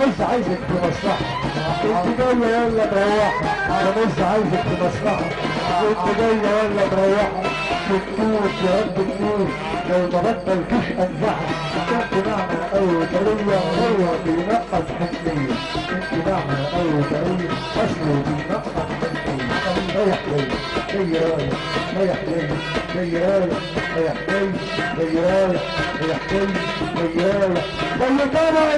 مش عايزك في مصلحه انت جاية يلا أنا مش عايزك في مصلحه انت جاية يلا مروحه بتموت يا رب تموت. لو ما بطلتش انزعها انت نعمه قوي طريه هو بينقص حنيه انت نعمه قوي طريه اصله بينقص حنيه رايح جاي جاي رايح رايح جاي جاي رايح رايح جاي جاي رايح جاي رايح زي طبع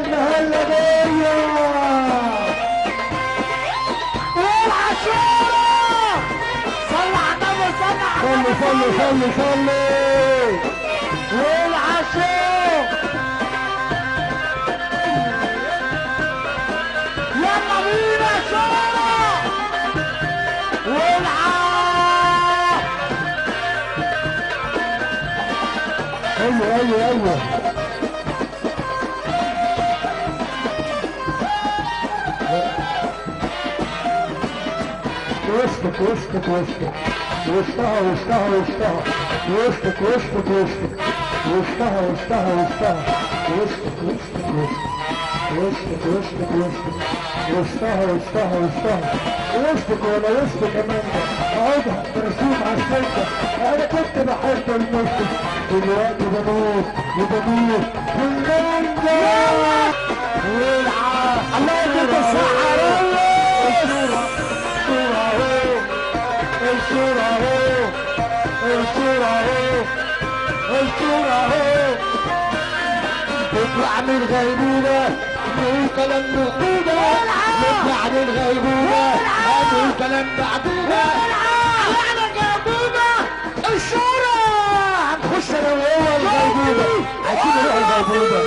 صلى على النبي صلى على صلي النبي صلي صلي صلي يلا أيوه أيوه أيوه وسطك وسطك وسطك. وسطها وسطها وسطها. وسطك وسطك وسطك. وسطها وسطها وسطها. وسطك وسطك وسطك. وسطك وسطك وسطك. وسطها وسطها وسطها. وسطك ولا وسطك كمان اقعدها مرسوم على السلكة أنا كنت بحب المسك دلوقتي بموت وبموت المانجا والعا الله يديك الصحة الصورة اهو الصورة اهو الصورة اهو تطلع من غيبوبة نقول كلام مقبولة نطلع من غيبوبة. نقول كلام معدودة Aruba.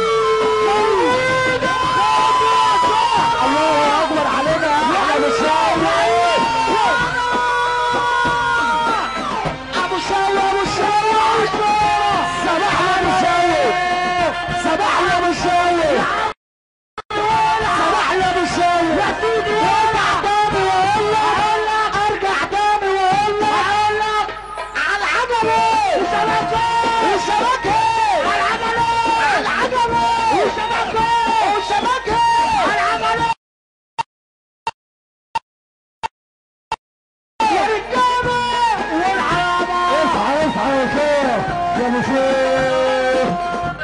ابو شيخ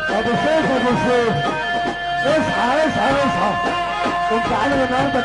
ابو شيخ أبو شيخ اصحى اصحى اصحى. انت عارف النهارده